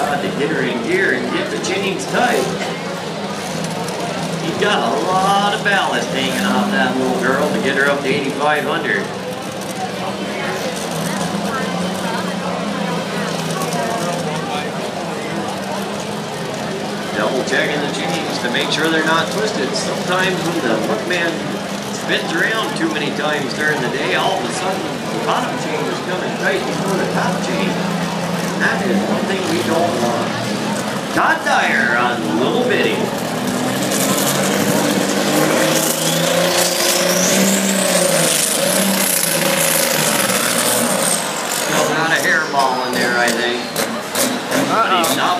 To get her in gear and get the chains tight. He's got a lot of ballast hanging off that little girl to get her up to 8,500. Double checking the chains to make sure they're not twisted. Sometimes when the workman spins around too many times during the day, all of a sudden the bottom chain is coming tight before the top chain. That is something we don't want. Dyer on Little Bitty. Still got a hairball in there, I think. Uh -oh. But he's not